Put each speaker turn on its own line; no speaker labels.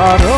know.